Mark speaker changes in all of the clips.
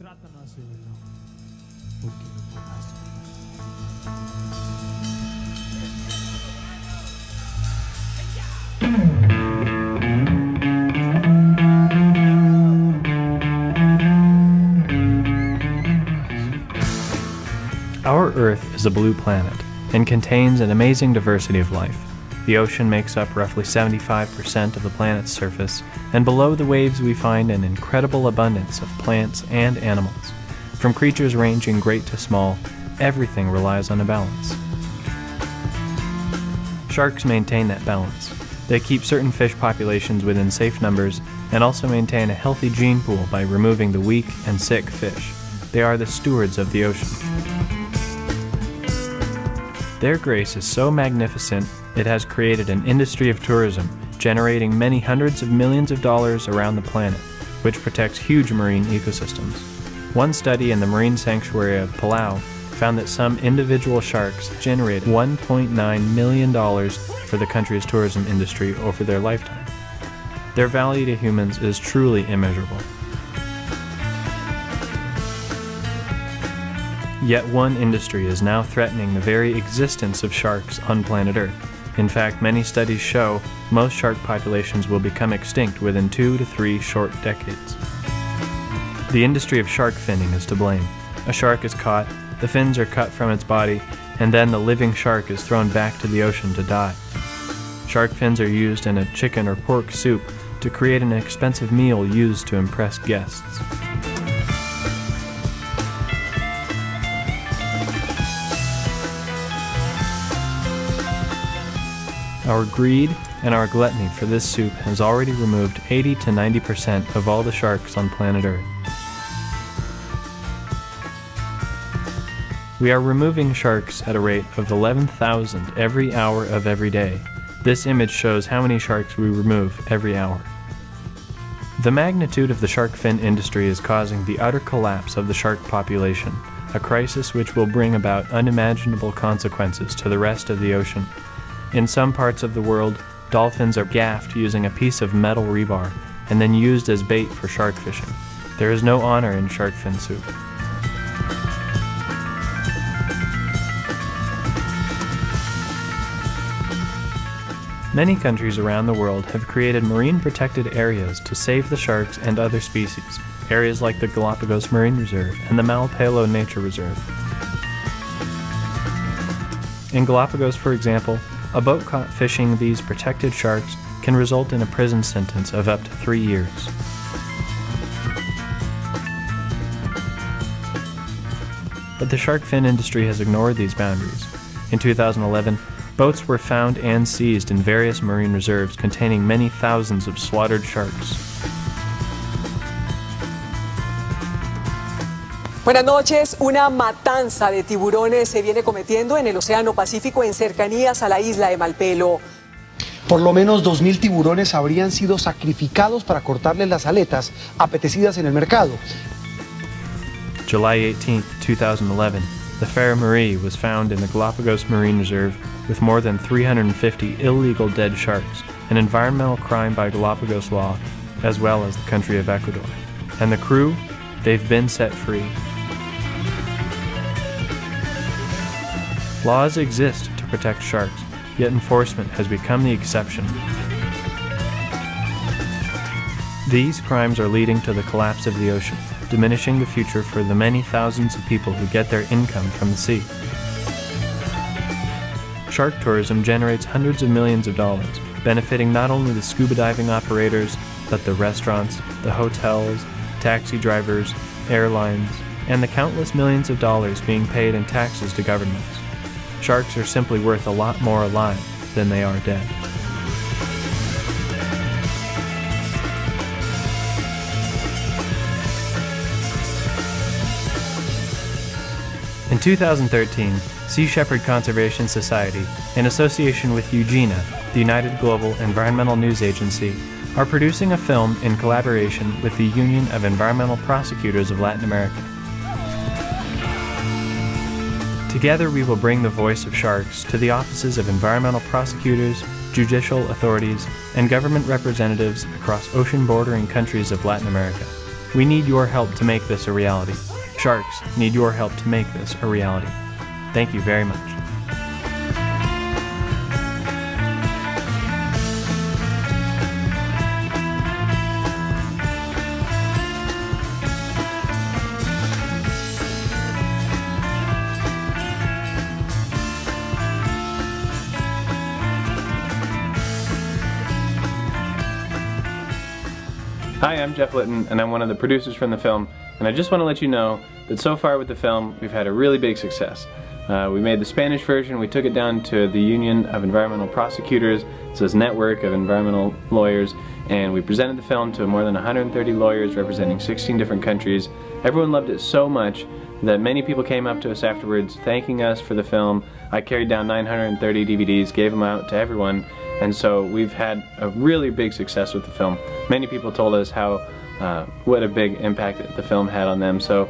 Speaker 1: Trata no hacerlo. Porque no podrás.
Speaker 2: Our Earth is a blue planet and contains an amazing diversity of life. The ocean makes up roughly 75% of the planet's surface, and below the waves we find an incredible abundance of plants and animals. From creatures ranging great to small, everything relies on a balance. Sharks maintain that balance. They keep certain fish populations within safe numbers and also maintain a healthy gene pool by removing the weak and sick fish. They are the stewards of the ocean. Their grace is so magnificent, it has created an industry of tourism, generating many hundreds of millions of dollars around the planet, which protects huge marine ecosystems. One study in the marine sanctuary of Palau found that some individual sharks generated $1.9 million for the country's tourism industry over their lifetime. Their value to humans is truly immeasurable. Yet one industry is now threatening the very existence of sharks on planet Earth. In fact, many studies show most shark populations will become extinct within two to three short decades. The industry of shark finning is to blame. A shark is caught, the fins are cut from its body, and then the living shark is thrown back to the ocean to die. Shark fins are used in a chicken or pork soup to create an expensive meal used to impress guests. Our greed and our gluttony for this soup has already removed 80 to 90% of all the sharks on planet Earth. We are removing sharks at a rate of 11,000 every hour of every day. This image shows how many sharks we remove every hour. The magnitude of the shark fin industry is causing the utter collapse of the shark population, a crisis which will bring about unimaginable consequences to the rest of the ocean. In some parts of the world, dolphins are gaffed using a piece of metal rebar and then used as bait for shark fishing. There is no honor in shark fin soup. Many countries around the world have created marine protected areas to save the sharks and other species, areas like the Galapagos Marine Reserve and the Malpelo Nature Reserve. In Galapagos, for example, a boat caught fishing these protected sharks can result in a prison sentence of up to three years. But the shark fin industry has ignored these boundaries. In 2011, boats were found and seized in various marine reserves containing many thousands of slaughtered sharks.
Speaker 3: Buenas noches. Una matanza de tiburones se viene cometiendo en el Océano Pacífico en cercanías a la isla de Malpelo.
Speaker 4: Por lo menos 2.000 tiburones habrían sido sacrificados para cortarles las aletas apetecidas en el mercado.
Speaker 2: July 18, 2011, the Fair Marie was found in the Galapagos Marine Reserve with more than 350 illegal dead sharks, an environmental crime by Galapagos law, as well as the country of Ecuador. And the crew? They've been set free. Laws exist to protect sharks, yet enforcement has become the exception. These crimes are leading to the collapse of the ocean, diminishing the future for the many thousands of people who get their income from the sea. Shark tourism generates hundreds of millions of dollars, benefiting not only the scuba diving operators, but the restaurants, the hotels, taxi drivers, airlines, and the countless millions of dollars being paid in taxes to governments. Sharks are simply worth a lot more alive than they are dead. In 2013, Sea Shepherd Conservation Society, in association with UGENA, the United Global Environmental News Agency, are producing a film in collaboration with the Union of Environmental Prosecutors of Latin America. Together, we will bring the voice of sharks to the offices of environmental prosecutors, judicial authorities, and government representatives across ocean bordering countries of Latin America. We need your help to make this a reality. Sharks need your help to make this a reality. Thank you very much. Hi, I'm Jeff Litton, and I'm one of the producers from the film, and I just want to let you know that so far with the film, we've had a really big success. Uh, we made the Spanish version, we took it down to the Union of Environmental Prosecutors, it's this network of environmental lawyers, and we presented the film to more than 130 lawyers representing 16 different countries. Everyone loved it so much that many people came up to us afterwards thanking us for the film. I carried down 930 DVDs, gave them out to everyone, and so we've had a really big success with the film. Many people told us how uh, what a big impact the film had on them. So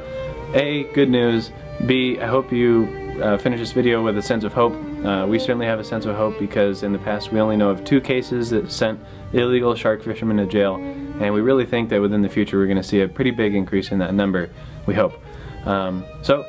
Speaker 2: A, good news. B, I hope you uh, finish this video with a sense of hope. Uh, we certainly have a sense of hope because in the past we only know of two cases that sent illegal shark fishermen to jail and we really think that within the future we're going to see a pretty big increase in that number, we hope. Um, so,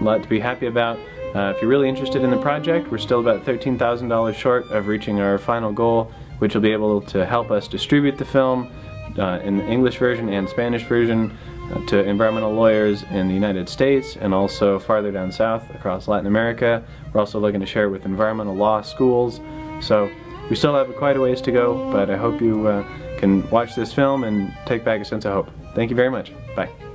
Speaker 2: a lot to be happy about. Uh, if you're really interested in the project, we're still about $13,000 short of reaching our final goal, which will be able to help us distribute the film uh, in the English version and Spanish version uh, to environmental lawyers in the United States and also farther down south across Latin America. We're also looking to share it with environmental law schools. So we still have quite a ways to go, but I hope you uh, can watch this film and take back a sense of hope. Thank you very much. Bye.